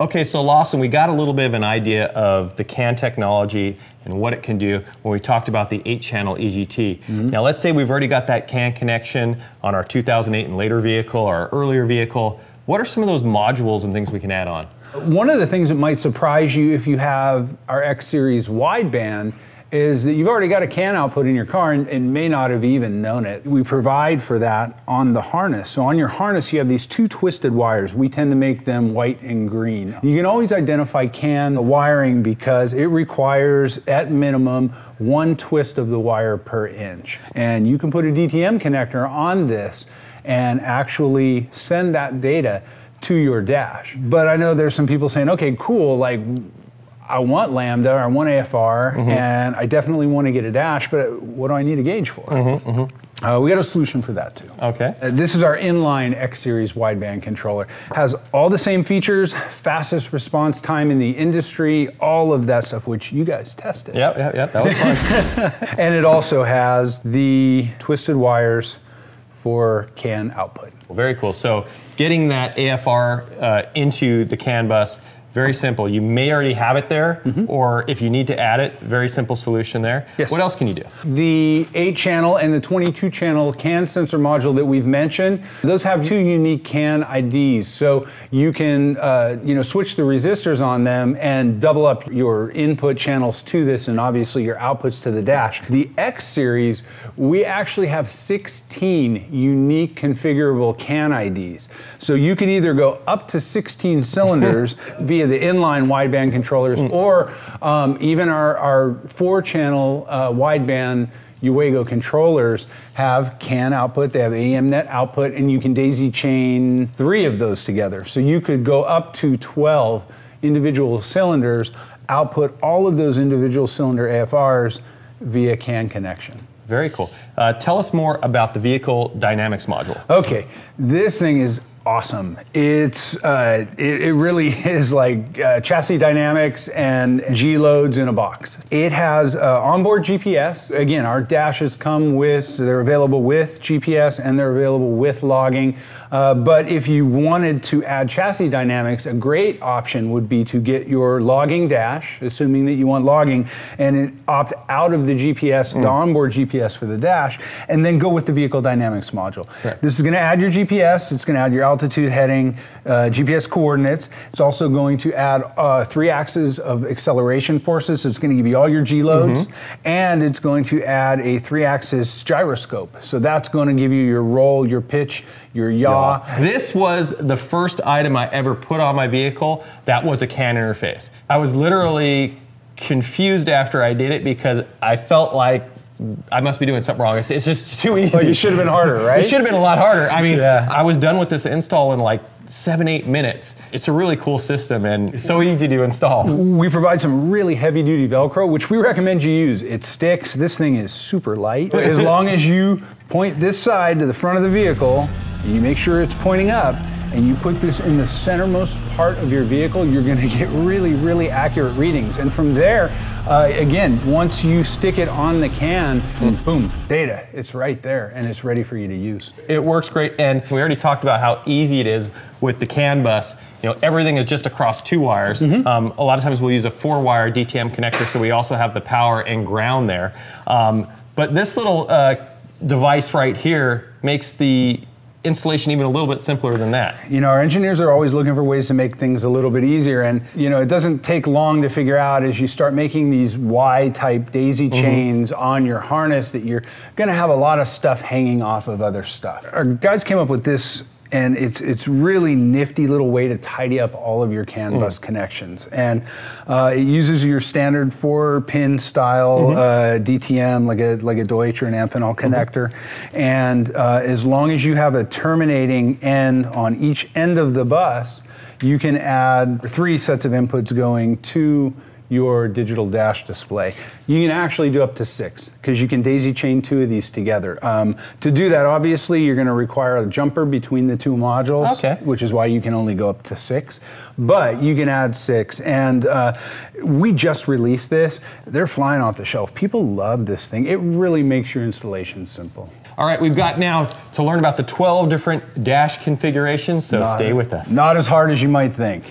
Okay, so Lawson, we got a little bit of an idea of the CAN technology and what it can do when we talked about the 8-channel EGT. Mm-hmm. Now let's say we've already got that CAN connection on our 2008 and later vehicle or our earlier vehicle. What are some of those modules and things we can add on? One of the things that might surprise you if you have our X Series wideband is that you've already got a CAN output in your car and, and, may not have even known it. We provide for that on the harness. So on your harness, you have these two twisted wires. We tend to make them white and green. You can always identify CAN wiring because it requires, at minimum, one twist of the wire per inch. And you can put a DTM connector on this and actually send that data to your dash. But I know there's some people saying, okay, cool, like I want Lambda, I want AFR, mm-hmm. and I definitely want to get a dash, but what do I need a gauge for? Mm-hmm, mm-hmm. Uh, we got a solution for that too. Okay. Uh, this is our inline X Series wideband controller. Has all the same features, fastest response time in the industry, all of that stuff, which you guys tested. Yep, yep, yep. That was fun. and it also has the twisted wires for CAN output. Well, very cool. So getting that AFR uh, into the CAN bus very simple. You may already have it there, mm-hmm. or if you need to add it, very simple solution there. Yes. What else can you do? The 8 channel and the 22 channel CAN sensor module that we've mentioned, those have two unique CAN IDs. So you can uh, you know, switch the resistors on them and double up your input channels to this and obviously your outputs to the dash. The X series, we actually have 16 unique configurable CAN IDs. So you can either go up to 16 cylinders via the inline wideband controllers mm. or um, even our, our four channel uh, wideband Uego controllers have CAN output, they have AEMnet output, and you can daisy chain three of those together. So you could go up to 12 individual cylinders, output all of those individual cylinder AFRs via CAN connection. Very cool. Uh, tell us more about the vehicle dynamics module. Okay, this thing is awesome. It's uh, it, it, really is like uh, chassis dynamics and G loads in a box. It has uh, onboard GPS. Again, our dashes come with they're available with GPS and they're available with logging. Uh, but if you wanted to add chassis dynamics, a great option would be to get your logging dash, assuming that you want logging, and opt out of the GPS, mm. the onboard GPS for the dash, and then go with the vehicle dynamics module. Right. This is going to add your GPS. It's going to add your altitude heading, uh, GPS coordinates. It's also going to add uh, three axes of acceleration forces. So it's going to give you all your G loads, mm-hmm. and it's going to add a three axis gyroscope. So that's going to give you your roll, your pitch, your yaw. This was the first item I ever put on my vehicle that was a CAN interface. I was literally confused after I did it because I felt like I must be doing something wrong. It's, it's just too easy. Well, you should have been harder, right? it should have been a lot harder. I mean, yeah. I was done with this install in like seven, eight minutes. It's a really cool system and so easy to install. We provide some really heavy duty Velcro, which we recommend you use. It sticks. This thing is super light. as long as you point this side to the front of the vehicle, and you make sure it's pointing up, and you put this in the centermost part of your vehicle, you're going to get really, really accurate readings. And from there, uh, again, once you stick it on the can, mm. boom, data, it's right there and it's ready for you to use. It works great. And we already talked about how easy it is with the CAN bus. You know, everything is just across two wires. Mm-hmm. Um, a lot of times we'll use a four wire DTM connector, so we also have the power and ground there. Um, but this little uh, device right here makes the installation even a little bit simpler than that. You know, our engineers are always looking for ways to make things a little bit easier. And, you know, it doesn't take long to figure out as you start making these Y type daisy mm-hmm. chains on your harness that you're going to have a lot of stuff hanging off of other stuff. Our guys came up with this and it's it's really nifty little way to tidy up all of your CAN bus mm. connections. And uh, it uses your standard four pin style mm-hmm. uh, DTM like a like a Deutsch or an Amphenol mm-hmm. connector. Mm-hmm. And uh, as long as you have a terminating end on each end of the bus, you can add three sets of inputs going to your digital dash display. You can actually do up to six because you can daisy chain two of these together. Um, to do that, obviously, you're going to require a jumper between the two modules, okay. which is why you can only go up to six. But you can add six. And uh, we just released this. They're flying off the shelf. People love this thing. It really makes your installation simple. All right, we've got now to learn about the 12 different dash configurations, so not, stay with us. Not as hard as you might think.